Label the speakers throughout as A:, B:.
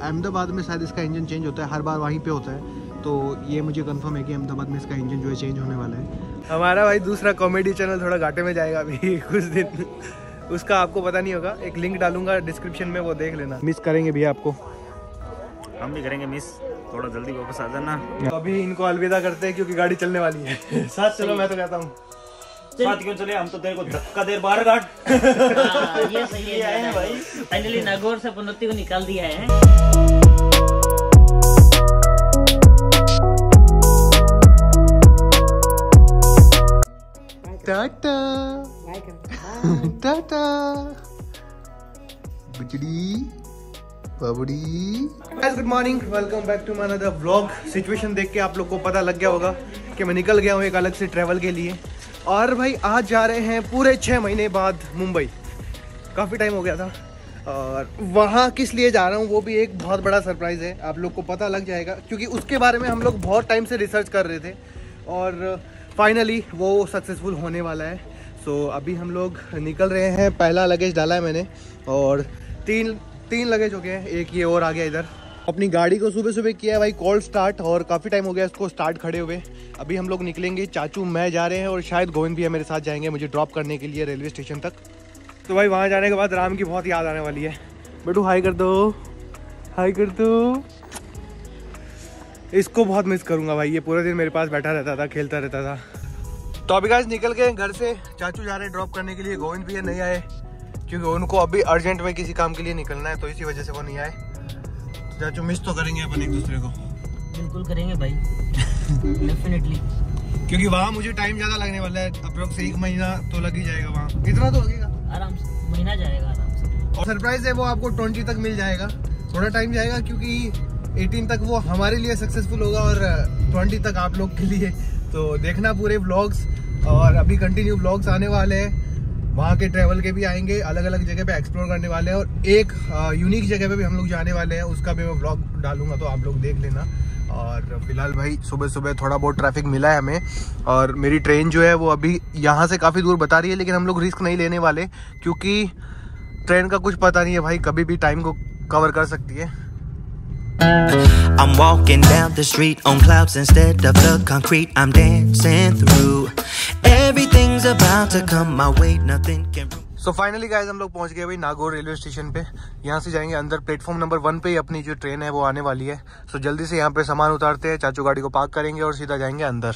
A: अहमदाबाद में शायद इसका इंजन चेंज होता है हर बार वहीं पे होता है। तो ये मुझे कंफर्म है कि अहमदाबाद में इसका इंजन जो है चेंज होने वाला है। हमारा भाई दूसरा कॉमेडी चैनल थोड़ा घाटे में जाएगा अभी कुछ दिन। उसका आपको पता नहीं होगा एक लिंक डालूँगा डिस्क्रिप्शन में वो देख लेना। मिस करेंगे भैया आपको।
B: हम भी करेंगे मिस थोड़ा जल्दी वापस आ जाना।
A: तो अभी इनको अलविदा करते हैं क्योंकि गाड़ी चलने वाली है। साथ चलो मैं तो कहता हूँ।
B: साथ क्यों चले? हम तो तेरे को धक्का देर बाहर काट।
C: हाँ, ये सही
B: हैं
C: है
B: भाई।
C: फाइनली नागौर से पनौती को निकाल दिया है।
A: टाटा। टाटा। बिजली बाबड़ी। Good morning welcome back to my another vlog situation देख के आप लोग को पता लग गया होगा कि मैं निकल गया हूँ एक अलग से ट्रैवल के लिए। और भाई, आज जा रहे हैं पूरे छः महीने बाद मुंबई। काफ़ी टाइम हो गया था। और वहाँ किस लिए जा रहा हूँ, वो भी एक बहुत बड़ा सरप्राइज़ है। आप लोग को पता लग जाएगा, क्योंकि उसके बारे में हम लोग बहुत टाइम से रिसर्च कर रहे थे। और फाइनली वो सक्सेसफुल होने वाला है। सो अभी हम लोग निकल रहे हैं, पहला लगेज डाला है मैंने। और तीन तीन लगेज हो गए हैं। एक ये और आ गया इधर। अपनी गाड़ी को सुबह सुबह किया है भाई कॉल स्टार्ट और काफ़ी टाइम हो गया इसको स्टार्ट खड़े हुए। अभी हम लोग निकलेंगे, चाचू, मैं जा रहे हैं, और शायद गोविंद भैया मेरे साथ जाएँगे मुझे ड्रॉप करने के लिए रेलवे स्टेशन तक। तो भाई, वहाँ जाने के बाद राम की बहुत याद आने वाली है। बेटू हाई कर दो। हाई कर दो। इसको बहुत मिस करूँगा भाई, ये पूरा दिन मेरे पास बैठा रहता था, खेलता रहता था। तो अभी गाइस निकल गए घर से। चाचू जा रहे हैं ड्रॉप करने के लिए, गोविंद भैया नहीं आए, क्योंकि उनको अभी अर्जेंट में किसी काम के लिए निकलना है तो इसी वजह से वो नहीं आए। चाचू मिस तो करेंगे अपन एक दूसरे को।
C: बिल्कुल करेंगे भाई। डेफिनेटली
A: क्योंकि वहाँ मुझे टाइम ज़्यादा लगने वाला है अप्रोक्स एक महीना तो लग ही जाएगा वहाँ। इतना तो लगेगा?
C: आराम से महीना जाएगा आराम से।
A: और सरप्राइज़ है वो आपको ट्वेंटी तक मिल जाएगा। थोड़ा टाइम जाएगा क्योंकि 18 तक वो हमारे लिए सक्सेसफुल होगा और 20 तक आप लोग के लिए। तो देखना पूरे ब्लॉग्स और अभी कंटिन्यू ब्लॉग्स आने वाले हैं। वहाँ के ट्रैवल के भी आएँगे अलग अलग जगह पे एक्सप्लोर करने वाले हैं और एक यूनिक जगह पे भी हम लोग जाने वाले हैं, उसका भी मैं व्लॉग डालूँगा तो आप लोग देख लेना और फ़िलहाल भाई सुबह सुबह थोड़ा बहुत ट्रैफ़िक मिला है हमें और मेरी ट्रेन जो है वो अभी यहाँ से काफ़ी दूर बता रही है, लेकिन हम लोग रिस्क नहीं लेने वाले क्योंकि ट्रेन का कुछ पता नहीं है भाई, कभी भी टाइम को कवर कर सकती है
D: I'm walking down the street on clouds instead of the concrete I'm dancing through. Everything's about to come my way, nothing can.
A: So finally guys हम लोग पहुँच गए भाई नागौर रेलवे स्टेशन पे। यहाँ से जाएँगे अंदर प्लेटफॉर्म नंबर वन पे ही अपनी जो ट्रेन है वो आने वाली है। सो जल्दी से यहाँ पे सामान उतारते हैं चाचू गाड़ी को पार्क करेंगे और सीधा जाएँगे अंदर।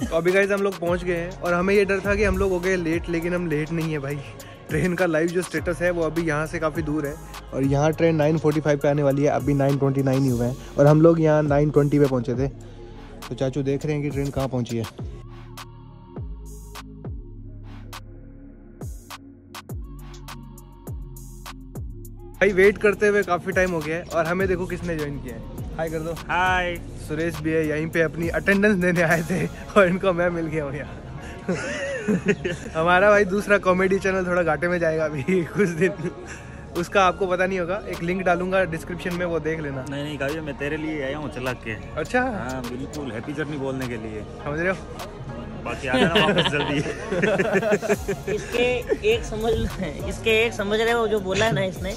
A: तो अभी गाइज़ हम लोग पहुँच गए हैं और हमें ये डर था कि हम लोग हो गए लेट लेकिन हम लेट नहीं है भाई। ट्रेन का लाइव जो स्टेटस है वो अभी यहाँ से काफ़ी दूर है। और यहाँ ट्रेन 9:45 पे आने वाली है अभी 9:29 ही हुए हैं। और हम लोग यहाँ 9:20 पे पहुँचे थे। तो चाचू देख रहे हैं कि ट्रेन कहाँ पहुँची है। भाई वेट करते हुए काफ़ी टाइम हो गया है और हमें देखो किसने ज्वाइन किया है। हाय कर दो।
B: हाय
A: सुरेश भी है यहीं पे अपनी अटेंडेंस देने आए थे और इनको मैं मिल गया हूँ यहाँ। हमारा भाई दूसरा कॉमेडी चैनल थोड़ा घाटे में जाएगा अभी कुछ दिन। उसका आपको पता नहीं होगा एक लिंक डालूँगा डिस्क्रिप्शन में वो देख लेना।
B: नहीं नहीं काव्य मैं तेरे लिए आया हूँ चला के।
A: अच्छा?
B: हाँ बिल्कुल हैप्पी जर्नी बोलने के लिए।
A: समझ रहे हो?
B: बाकी आ जाना वापस जल्दी।
C: इसके एक समझ इसके एक समझ रहे हो जो बोला है ना इसने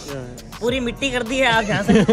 C: पूरी मिट्टी कर दी है आप यहाँ से हैं।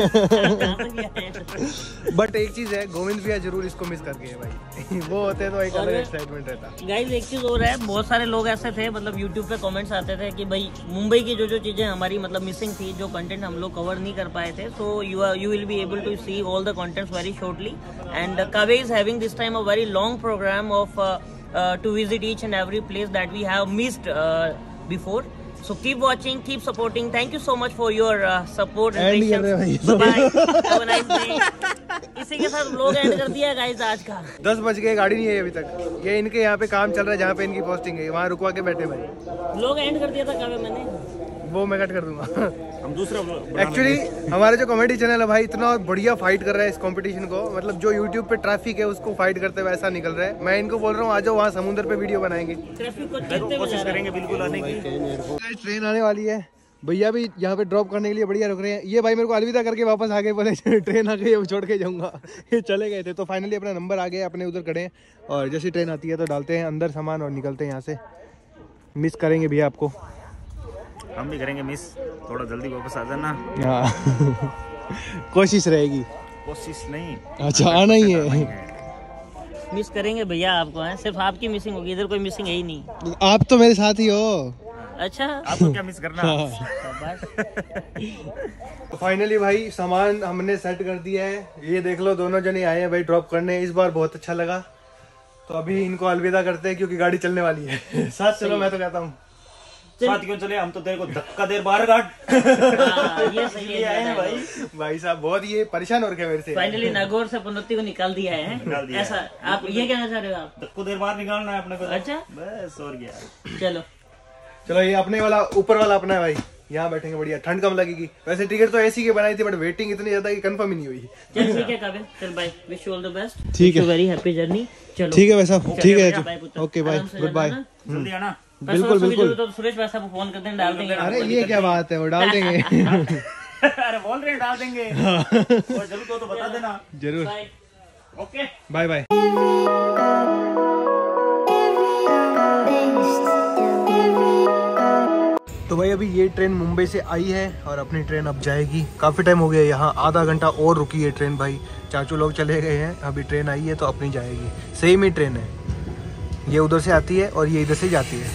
A: बट एक चीज़ है गोविंद भैया ज़रूर इसको मिस कर गए भाई। वो होते तो एक अलग एक्साइटमेंट रहता।
C: गाइस एक चीज़ और है बहुत सारे लोग ऐसे थे मतलब यूट्यूब पे कमेंट्स आते थे कि भाई मुंबई की जो जो चीज़ें हमारी मतलब मिसिंग थी जो कंटेंट हम लोग कवर नहीं कर पाए थे so you you will be able to see all the contents very shortly And uh, Kaveh is having this time a very long program of uh, uh, to visit each and every place that we have missed uh, before. So keep watching, keep supporting. Thank you so much for your uh, support and,
A: and
C: patience. Bye. have a nice day. इसी के साथ लोग and कर दिया guys आज का।
A: दस बज गए गाड़ी नहीं है अभी तक। ये इनके यहाँ पे काम चल रहा है जहाँ पे इनकी पोस्टिंग है। वहाँ रुकवा के बैठे भाई।
C: लोग एंड कर दिया था कभी मैंने।
A: वो मैं कट कर दूँगा।
B: हम दूसरा
A: एक्चुअली हमारे जो कॉमेडी चैनल है भाई इतना बढ़िया फाइट कर रहा है इस कंपटीशन को। मतलब जो यूट्यूब पे ट्रैफ़िक है उसको फाइट करते हुए ऐसा निकल रहा है। मैं इनको बोल रहा हूँ आ जाओ वहाँ समुद्र पे वीडियो बनाएँगे।
C: ट्रैफ़िक को
B: लेंगे।
C: देखते हुए
B: कोशिश। करेंगे बिल्कुल आने की।
A: ट्रेन आने वाली है। भैया भी यहाँ पे ड्रॉप करने के लिए बढ़िया रुक रहे हैं। ये भाई मेरे को अलविदा करके वापस आ गए बोले ट्रेन आ गई अब छोड़ के जाऊँगा। ये चले गए थे तो फाइनली अपना नंबर आ गया अपने उधर खड़े हैं। और जैसी ट्रेन आती है तो डालते हैं अंदर सामान और निकलते हैं यहाँ से। मिस करेंगे भैया आपको।
B: हम भी करेंगे मिस थोड़ा जल्दी वापस आ जाना।
A: हाँ। कोशिश रहेगी।
B: कोशिश नहीं।
A: अच्छा आना ही है।
C: मिस करेंगे भैया आपको हैं? सिर्फ़ आपकी मिसिंग होगी इधर कोई मिसिंग है ही नहीं।
A: आप तो मेरे साथ ही हो।
C: अच्छा।
B: आपको क्या मिस करना?
C: बस
A: तो फाइनली भाई सामान हमने सेट कर दिया है। ये देख लो दोनों जने आए हैं भाई ड्रॉप करने। इस बार बहुत अच्छा लगा। तो अभी इनको अलविदा करते हैं क्योंकि गाड़ी चलने वाली है। साथ चलो मैं तो कहता हूँ।
B: साथ क्यों चले? हम तो तेरे को धक्का देर बाहर काट।
C: हाँ, ये सही
B: आए हैं
C: है
B: भाई।
A: भाई साहब बहुत ये परेशान हो रखे मेरे से।
C: फाइनली नागौर से पनौती को निकाल दिया है।
B: निकाल दिया
C: ऐसा आप ये कहना चाह रहे हो आप?
B: धक्को देर बाहर निकालना है अपने को।
C: अच्छा।
B: बस और क्या।
C: चलो।
A: चलो ये अपने वाला ऊपर वाला अपना है भाई। यहाँ बैठेंगे बढ़िया। ठंड कम लगेगी। वैसे टिकट तो ऐसी की बनाई थी बट वेटिंग इतनी ज़्यादा कि कंफर्म ही नहीं हुई।
C: चल ठीक है काबिल चल bye wish you all the best
A: ठीक है।
C: वेरी हैप्पी जर्नी चलो।
A: ठीक है वैसा। ठीक है ओके बाय गुड बाय
B: जल्दी आना।
A: बिल्कुल, बिल्कुल।
C: तो सुरेश वैसा फ़ोन कर देंगे डाल देंगे।
A: अरे ये क्या बात है वो डाल देंगे।
B: अरे बोल रहे डाल देंगे। और ज़रूरत तो बता देना।
A: ज़रूर।
B: ओके
A: बाय बाय तो भाई अभी ये ट्रेन मुंबई से आई है और अपनी ट्रेन अब जाएगी। काफ़ी टाइम हो गया यहाँ, आधा घंटा और रुकी है ट्रेन भाई। चाचू लोग चले गए हैं, अभी ट्रेन आई है तो अपनी जाएगी। सेम ही ट्रेन है। ये उधर से आती है और ये इधर से जाती है।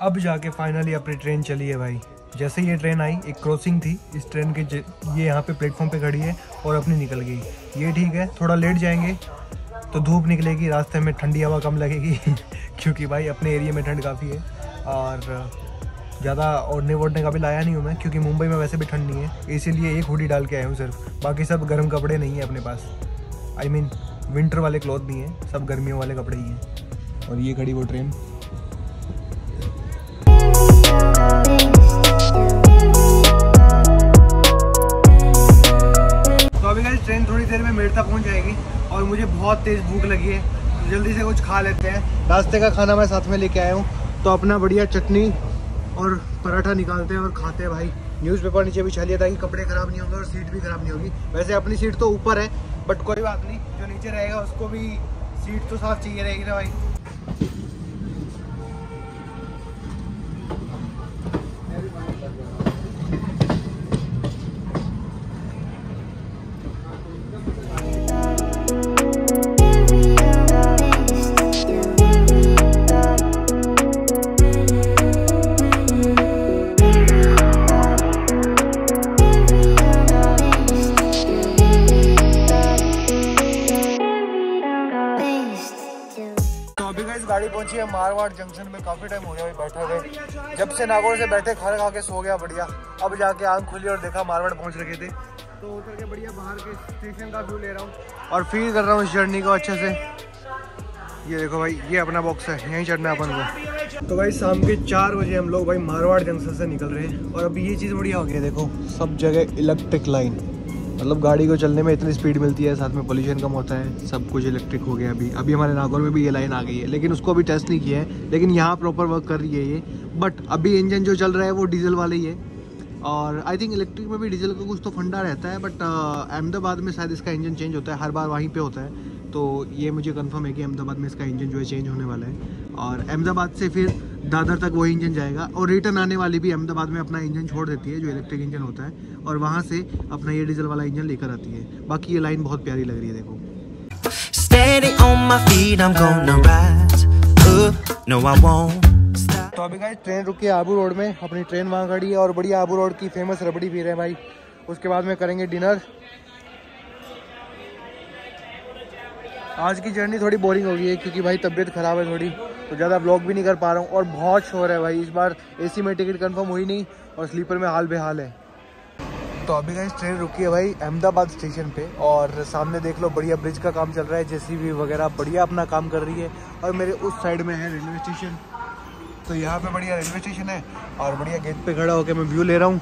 A: अब जाके फाइनली अपनी ट्रेन चली है भाई। जैसे ये ट्रेन आई, एक क्रॉसिंग थी। इस ट्रेन के ये यहाँ पे प्लेटफॉर्म पे खड़ी है और अपनी निकल गई। ये ठीक है, थोड़ा लेट जाएँगे तो धूप निकलेगी, रास्ते में ठंडी हवा कम लगेगी। क्योंकि भाई अपने एरिया में ठंड काफ़ी है। और ज़्यादा ओढ़ने वोढ़ने का भी लाया नहीं हूँ मैं, क्योंकि मुंबई में वैसे भी ठंड नहीं है। इसीलिए एक हुडी डाल के आया हूँ सिर्फ़। बाकी सब गर्म कपड़े नहीं है अपने पास। आई मीन विंटर वाले क्लॉथ नहीं है, सब गर्मियों वाले कपड़े ही हैं। और ये खड़ी वो ट्रेन तो अभी ट्रेन थोड़ी देर में मेड़ता पहुँच जाएगी, और मुझे बहुत तेज़ भूख लगी है। जल्दी से कुछ खा लेते हैं। रास्ते का खाना मैं साथ में लेके आया हूँ। तो अपना बढ़िया चटनी और पराठा निकालते हैं और खाते हैं भाई। न्यूज़पेपर नीचे भी लिया ताकि कपड़े ख़राब नहीं होंगे और सीट भी ख़राब नहीं होगी। वैसे अपनी सीट तो ऊपर है बट कोई बात नहीं, जो नीचे रहेगा उसको भी सीट तो साफ़ चाहिए रहेगी ना भाई। तो अभी गाइस गाड़ी पहुँची है मारवाड़ जंक्शन में काफ़ी टाइम हो गया भाई बैठे हुए। जब से नागौर से बैठे खाना खा के सो गया बढ़िया। अब जाके आँख खुली और देखा मारवाड़ पहुँच रखे थे। तो उतर के बढ़िया बाहर के स्टेशन का व्यू ले रहा हूँ और फील कर रहा हूँ इस जर्नी को अच्छे से। ये देखो भाई, ये अपना बॉक्स है, यहीं चढ़ना है अपन को। तो भाई शाम के चार बजे हम लोग भाई मारवाड़ जंक्शन से निकल रहे हैं और अभी ये चीज़ बढ़िया हो गई है, देखो। सब जगह इलेक्ट्रिक लाइन मतलब गाड़ी को चलने में इतनी स्पीड मिलती है, साथ में पोल्यूशन कम होता है, सब कुछ इलेक्ट्रिक हो गया अभी। अभी हमारे नागौर में भी ये लाइन आ गई है, लेकिन उसको अभी टेस्ट नहीं किया है, लेकिन यहाँ प्रॉपर वर्क कर रही है ये। बट अभी इंजन जो चल रहा है वो डीजल वाला ही है। और आई थिंक इलेक्ट्रिक में भी डीजल का कुछ तो फंडा रहता है बट अहमदाबाद में शायद इसका इंजन चेंज होता है, हर बार वहीं पर होता है। तो ये मुझे कंफर्म है कि अहमदाबाद में इसका इंजन जो है चेंज होने वाला है। और अहमदाबाद से फिर दादर तक वही इंजन जाएगा और रिटर्न आने वाली भी अहमदाबाद में अपना इंजन छोड़ देती है जो इलेक्ट्रिक इंजन होता है। और वहाँ से अपना ये डीजल वाला इंजन लेकर आती है। बाकी ये लाइन बहुत प्यारी लग रही है देखो।
D: Stop.
A: तो अभी गाइस ट्रेन रुकी है आबू रोड में अपनी ट्रेन वहाँ खड़ी है और बढ़िया आबू रोड की फ़ेमस रबड़ी पी रहे हैं भाई। उसके बाद में करेंगे डिनर आज की जर्नी थोड़ी बोरिंग हो गई है क्योंकि भाई तबीयत खराब है थोड़ी तो ज़्यादा ब्लॉग भी नहीं कर पा रहा हूँ, और बहुत शोर है भाई, इस बार एसी में टिकट कंफर्म हुई नहीं, और स्लीपर में हाल बेहाल है। तो अभी गाइस ट्रेन रुकी है भाई अहमदाबाद स्टेशन पे, और सामने देख लो बढ़िया ब्रिज का काम चल रहा है जेसीबी वगैरह बढ़िया अपना काम कर रही है, और मेरे उस साइड में है रेलवे स्टेशन तो यहाँ पे बढ़िया रेलवे स्टेशन है, और बढ़िया गेट पे खड़ा होकर मैं व्यू ले रहा हूँ।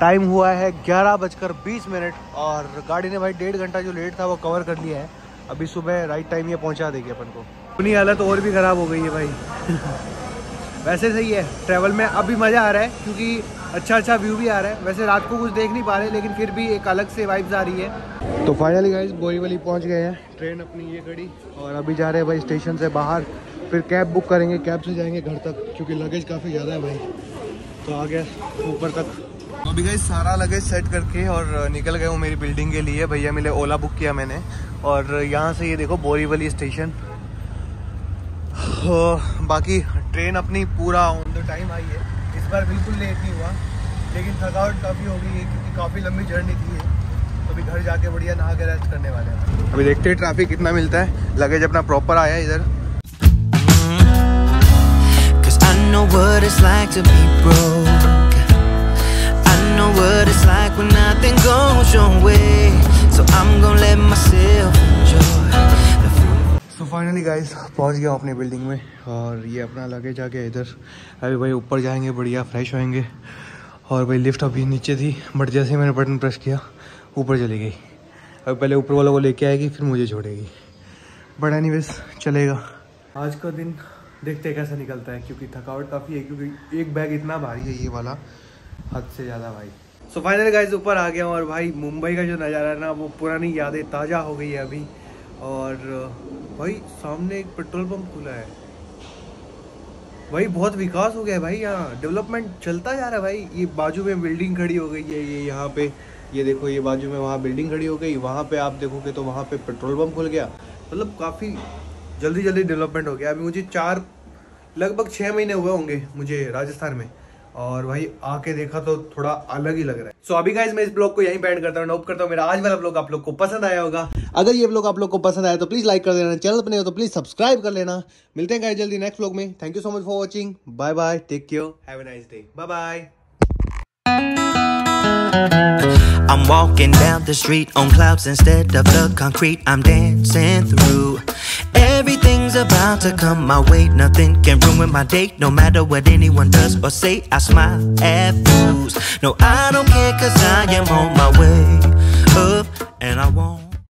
A: टाइम हुआ है ग्यारह बजकर बीस मिनट, और गाड़ी ने भाई डेढ़ घंटा जो लेट था वो कवर कर लिया है। अभी सुबह राइट टाइम ये पहुँचा देगी अपन को। अपनी हालत और भी ख़राब हो गई है भाई। वैसे सही है ट्रैवल में अभी मज़ा आ रहा है, क्योंकि अच्छा अच्छा व्यू भी आ रहा है। वैसे रात को कुछ देख नहीं पा रहे, लेकिन फिर भी एक अलग से वाइब्स आ रही है। तो फाइनली गाइज़ बोरीवली पहुँच गए हैं। ट्रेन अपनी ये खड़ी। और अभी जा रहे हैं भाई स्टेशन से बाहर। फिर कैब बुक करेंगे कैब से जाएँगे घर तक, क्योंकि लगेज काफ़ी ज़्यादा है भाई। तो आ गया ऊपर तक तो अभी गई सारा लगेज सेट करके और निकल गए हूँ मेरी बिल्डिंग के लिए। भैया मिले ओला बुक किया मैंने। और यहाँ से ये देखो बोरीवली स्टेशन बाकी ट्रेन अपनी पूरा ऑन द टाइम आई है। इस बार बिल्कुल लेट नहीं हुआ। लेकिन थकावट काफ़ी हो गई है क्योंकि काफ़ी लंबी जर्नी थी तो अभी घर जाके बढ़िया नहा के रेस्ट करने वाले हैं। अभी देखते हैं ट्रैफ़िक कितना मिलता है। लगेज अपना प्रॉपर आया इधर।
D: Know what it's like to be broke. What it's like when nothing goes your way. So I'm gonna let myself enjoy.
A: So finally, guys, पहुँच गया अपनी बिल्डिंग में और ये अपना लगेज आ गया इधर। अभी भाई, ऊपर जाएँगे, बढ़िया फ्रेश होएँगे। और भाई लिफ्ट अभी नीचे थी बट जैसे ही मैंने बटन प्रेस किया, ऊपर चली गई। अभी पहले ऊपर वालों को लेके आएगी, फिर मुझे छोड़ेगी। बट एनी चलेगा। आज का दिन देखते हैं कैसा निकलता है, क्योंकि थकावट काफ़ी है, क्योंकि एक बैग इतना भारी है ये वाला। हद से ज़्यादा भाई। सो फाइनल गाइज़ ऊपर आ गया और भाई मुंबई का जो नज़ारा है ना, वो पुरानी यादें ताज़ा हो गई है अभी। और भाई सामने एक पेट्रोल पंप खुला है। भाई बहुत विकास हो गया है भाई यहाँ। डेवलपमेंट चलता जा रहा है भाई। ये बाजू में बिल्डिंग खड़ी हो गई है, ये यहाँ पे। ये देखो, ये बाजू में वहाँ बिल्डिंग खड़ी हो गई। वहाँ पे आप देखोगे तो वहाँ पे पेट्रोल पंप खुल गया। मतलब काफ़ी जल्दी जल्दी डेवलपमेंट हो गया। अभी मुझे चार, लगभग छः महीने हुए होंगे मुझे राजस्थान में। और भाई आके देखा तो थोड़ा अलग ही लग रहा है। सो so, अभी गाइज़ मैं इस ब्लॉग को यहीं बैंड करता हूँ। होप करता हूँ। मेरा आज वाला ब्लॉग आप लोग को पसंद आया होगा। अगर ये ब्लॉग आप लोग को पसंद आया तो प्लीज़ लाइक कर देना। चैनल पर नहीं हो तो प्लीज़ सब्सक्राइब कर लेना। मिलते हैं गाइज़ जल्दी नेक्स्ट ब्लॉग में। Thank you so much for watching bye bye take care have nice day bye bye
D: I'm walking down the street on clouds instead of the concrete I'm dancing through. About to come my way. Nothing can ruin my day No matter what anyone does or say. I smile at fools. No, I don't care cause I am on my way Up and I won't